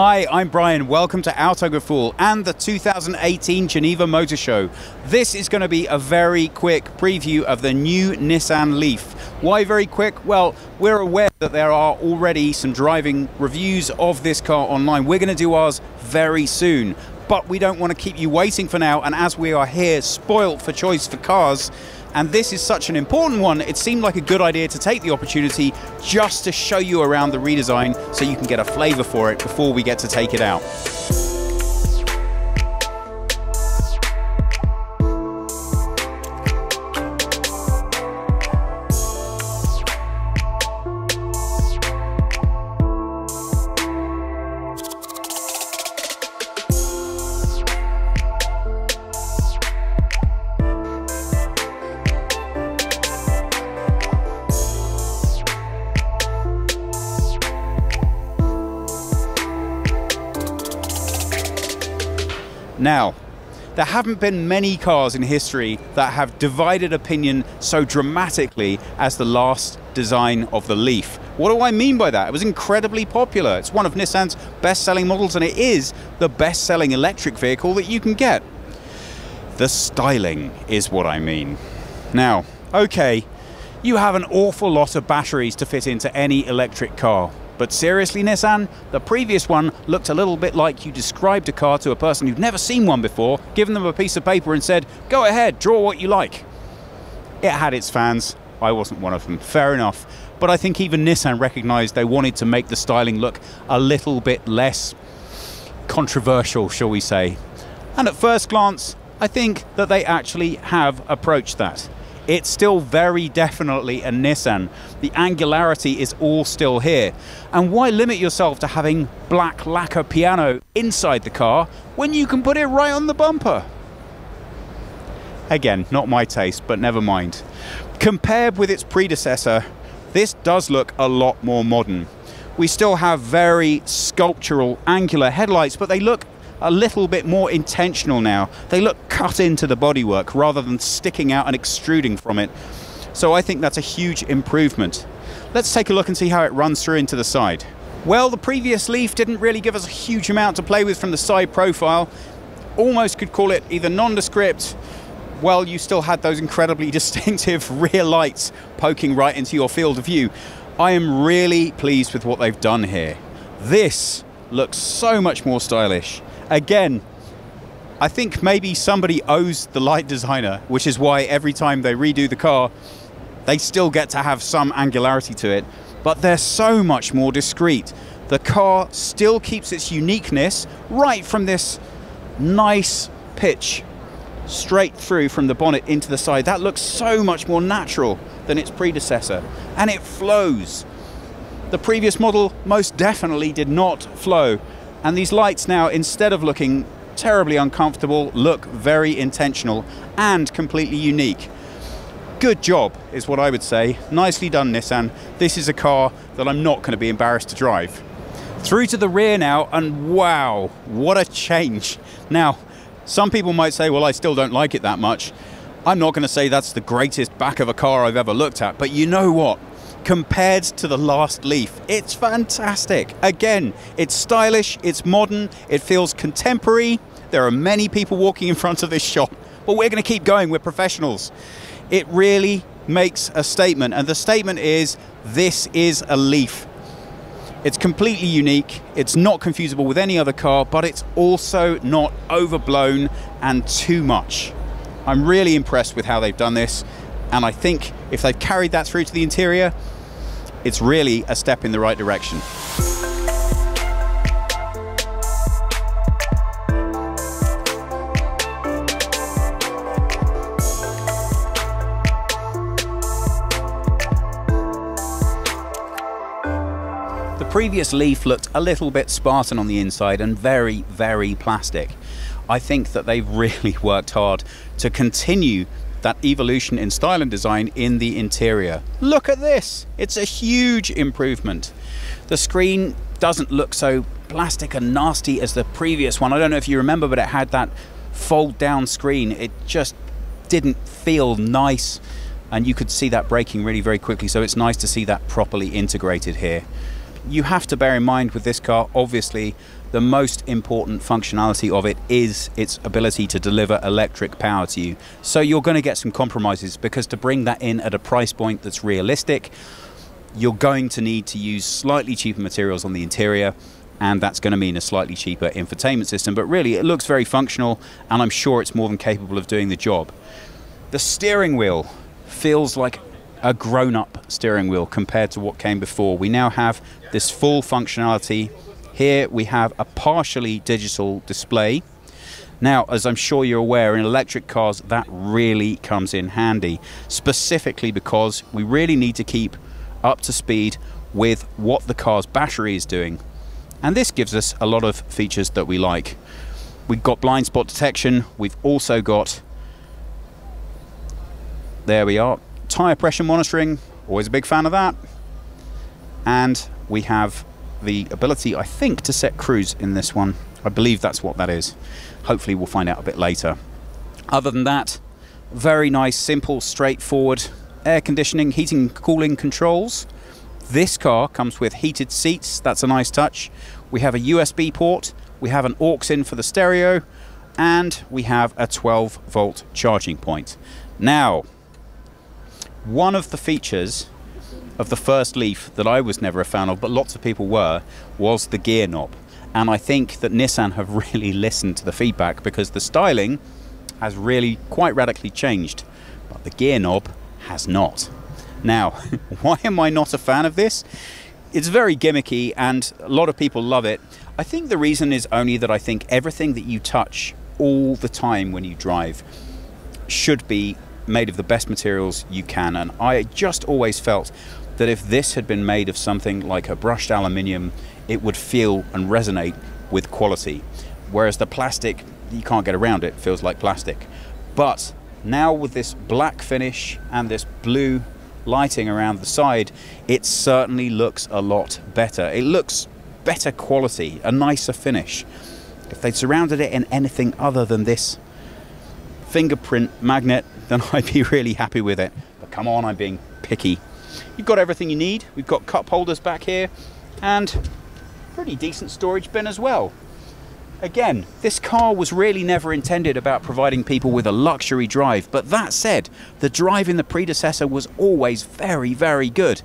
Hi, I'm Brian. Welcome to Autogefühl and the 2018 Geneva Motor Show. This is going to be a very quick preview of the new Nissan Leaf. Why very quick? Well, we're aware that there are already some driving reviews of this car online. We're going to do ours very soon, but we don't want to keep you waiting for now. And as we are here, spoilt for choice for cars, and this is such an important one, it seemed like a good idea to take the opportunity just to show you around the redesign so you can get a flavour for it before we get to take it out. Now, there haven't been many cars in history that have divided opinion so dramatically as the last design of the Leaf. What do I mean by that? It was incredibly popular. It's one of Nissan's best selling models and it is the best selling electric vehicle that you can get. The styling is what I mean. Now, okay, you have an awful lot of batteries to fit into any electric car. But seriously, Nissan, the previous one looked a little bit like you described a car to a person who'd never seen one before, given them a piece of paper and said, go ahead, draw what you like. It had its fans. I wasn't one of them. Fair enough. But I think even Nissan recognized they wanted to make the styling look a little bit less controversial, shall we say. And at first glance, I think that they actually have approached that it's still very definitely a Nissan. The angularity is all still here. And why limit yourself to having black lacquer piano inside the car when you can put it right on the bumper? Again, not my taste, but never mind. Compared with its predecessor, this does look a lot more modern. We still have very sculptural angular headlights, but they look a little bit more intentional now. They look cut into the bodywork rather than sticking out and extruding from it. So I think that's a huge improvement. Let's take a look and see how it runs through into the side. Well, the previous Leaf didn't really give us a huge amount to play with from the side profile. Almost could call it either nondescript, well, you still had those incredibly distinctive rear lights poking right into your field of view. I am really pleased with what they've done here. This looks so much more stylish again, I think maybe somebody owes the light designer, which is why every time they redo the car, they still get to have some angularity to it, but they're so much more discreet. The car still keeps its uniqueness right from this nice pitch straight through from the bonnet into the side. That looks so much more natural than its predecessor, and it flows. The previous model most definitely did not flow, and these lights now, instead of looking terribly uncomfortable, look very intentional and completely unique. Good job, is what I would say. Nicely done, Nissan. This is a car that I'm not going to be embarrassed to drive. Through to the rear now, and wow, what a change. Now, some people might say, well, I still don't like it that much. I'm not going to say that's the greatest back of a car I've ever looked at, but you know what? Compared to the last Leaf. It's fantastic. Again, it's stylish, it's modern, it feels contemporary. There are many people walking in front of this shop, but we're going to keep going. We're professionals. It really makes a statement, and the statement is this is a Leaf. It's completely unique, it's not confusable with any other car, but it's also not overblown and too much. I'm really impressed with how they've done this, and I think if they've carried that through to the interior, it's really a step in the right direction. The previous Leaf looked a little bit Spartan on the inside and very, very plastic. I think that they've really worked hard to continue that evolution in style and design in the interior. Look at this! It's a huge improvement. The screen doesn't look so plastic and nasty as the previous one. I don't know if you remember, but it had that fold down screen. It just didn't feel nice and you could see that breaking really very quickly so it's nice to see that properly integrated here you have to bear in mind with this car, obviously, the most important functionality of it is its ability to deliver electric power to you. So you're going to get some compromises because to bring that in at a price point that's realistic, you're going to need to use slightly cheaper materials on the interior and that's going to mean a slightly cheaper infotainment system. But really, it looks very functional, and I'm sure it's more than capable of doing the job. The steering wheel feels like a grown up steering wheel compared to what came before. We now have this full functionality. Here we have a partially digital display. Now, as I'm sure you're aware, in electric cars, that really comes in handy, specifically because we really need to keep up to speed with what the car's battery is doing. And this gives us a lot of features that we like. We've got blind spot detection, we've also got, there we are, tyre pressure monitoring, always a big fan of that. And we have the ability, I think, to set cruise in this one. I believe that's what that is. Hopefully we'll find out a bit later. Other than that, very nice, simple, straightforward air conditioning, heating, cooling controls. This car comes with heated seats, that's a nice touch. We have a USB port, we have an aux in for the stereo, and we have a 12 volt charging point. Now, one of the features of the first Leaf that I was never a fan of, but lots of people were, was the gear knob. And I think that Nissan have really listened to the feedback because the styling has really quite radically changed, but the gear knob has not. Now, why am I not a fan of this? It's very gimmicky and a lot of people love it. I think the reason is only that I think everything that you touch all the time when you drive should be made of the best materials you can. And I just always felt that if this had been made of something like a brushed aluminium, it would feel and resonate with quality. Whereas the plastic, you can't get around it, feels like plastic. But now with this black finish and this blue lighting around the side, it certainly looks a lot better. It looks better quality, a nicer finish. If they'd surrounded it in anything other than this fingerprint magnet, then I'd be really happy with it. But come on, I'm being picky. You've got everything you need. We've got cup holders back here and pretty decent storage bin as well. Again, this car was really never intended about providing people with a luxury drive, but that said, the drive in the predecessor was always very, very good.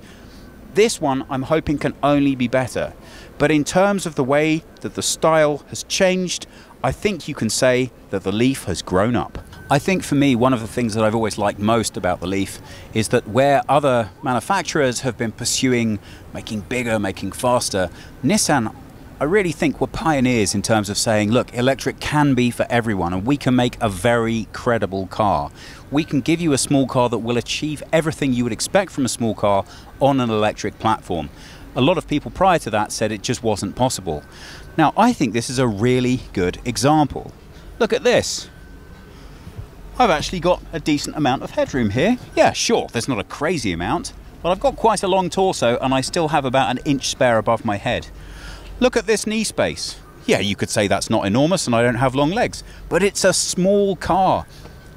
This one I'm hoping can only be better, but in terms of the way that the style has changed, I think you can say that the Leaf has grown up. I think for me, one of the things that I've always liked most about the Leaf is that where other manufacturers have been pursuing making bigger, making faster, Nissan, I really think we're pioneers in terms of saying, look, electric can be for everyone and we can make a very credible car. We can give you a small car that will achieve everything you would expect from a small car on an electric platform. A lot of people prior to that said it just wasn't possible. Now, I think this is a really good example. Look at this. I've actually got a decent amount of headroom here. Yeah, sure, there's not a crazy amount, but I've got quite a long torso and I still have about an inch spare above my head. Look at this knee space. Yeah, you could say that's not enormous and I don't have long legs, but it's a small car.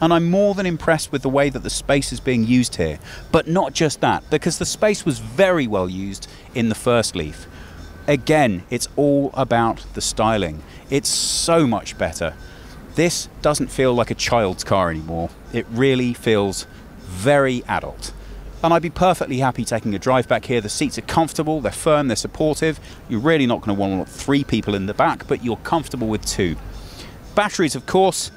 And I'm more than impressed with the way that the space is being used here. But not just that, because the space was very well used in the first Leaf. Again, it's all about the styling. It's so much better. This doesn't feel like a child's car anymore. It really feels very adult. And I'd be perfectly happy taking a drive back here. The seats are comfortable, they're firm, they're supportive. You're really not going to want three people in the back, but you're comfortable with two. Batteries, of course,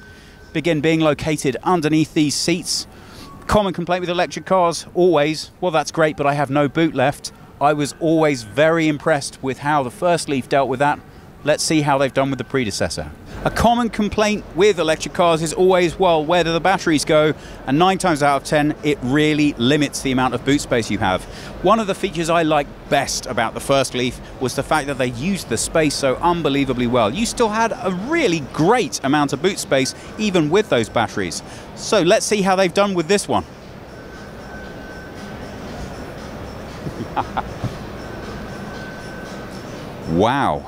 begin being located underneath these seats. Common complaint with electric cars, always, well, that's great, but I have no boot left. I was always very impressed with how the first Leaf dealt with that. Let's see how they've done with the predecessor. A common complaint with electric cars is always, well, where do the batteries go? And nine times out of 10, it really limits the amount of boot space you have. One of the features I liked best about the first Leaf was the fact that they used the space so unbelievably well. You still had a really great amount of boot space, even with those batteries. So let's see how they've done with this one. wow.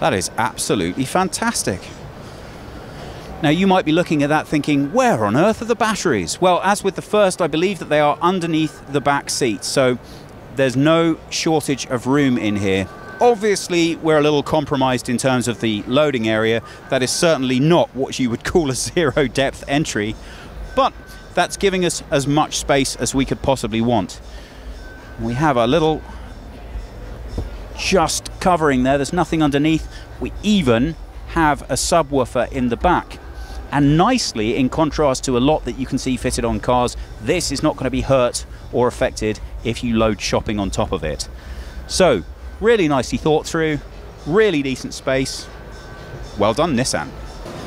That is absolutely fantastic. Now you might be looking at that thinking, where on earth are the batteries? Well, as with the first, I believe that they are underneath the back seat. So there's no shortage of room in here. Obviously, we're a little compromised in terms of the loading area. That is certainly not what you would call a zero depth entry, but that's giving us as much space as we could possibly want. We have a little just covering there, there's nothing underneath. We even have a subwoofer in the back. And nicely, in contrast to a lot that you can see fitted on cars, this is not going to be hurt or affected if you load shopping on top of it. So, really nicely thought through, really decent space. Well done, Nissan.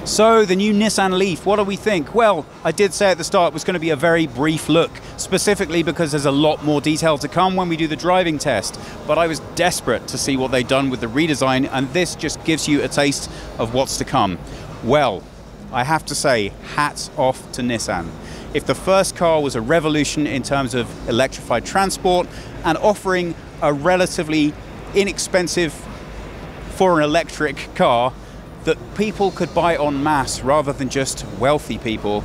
So, the new Nissan Leaf, what do we think? Well, I did say at the start it was going to be a very brief look, specifically because there's a lot more detail to come when we do the driving test. But I was desperate to see what they'd done with the redesign, and this just gives you a taste of what's to come. Well, I have to say, hats off to Nissan. If the first car was a revolution in terms of electrified transport and offering a relatively inexpensive for an electric car that people could buy en masse rather than just wealthy people,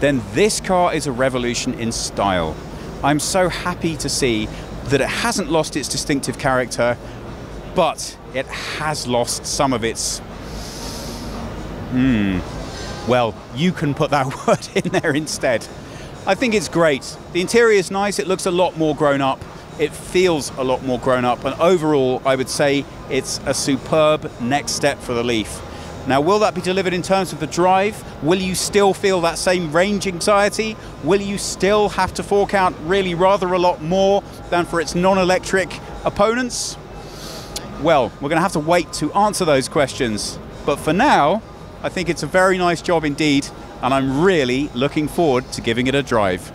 then this car is a revolution in style. I'm so happy to see that it hasn't lost its distinctive character, but it has lost some of its. Hmm. Well, you can put that word in there instead. I think it's great. The interior is nice, it looks a lot more grown up, it feels a lot more grown up, and overall, I would say it's a superb next step for the Leaf. Now, will that be delivered in terms of the drive? Will you still feel that same range anxiety? Will you still have to fork out really rather a lot more than for its non electric opponents? Well, we're going to have to wait to answer those questions. But for now, I think it's a very nice job indeed, and I'm really looking forward to giving it a drive.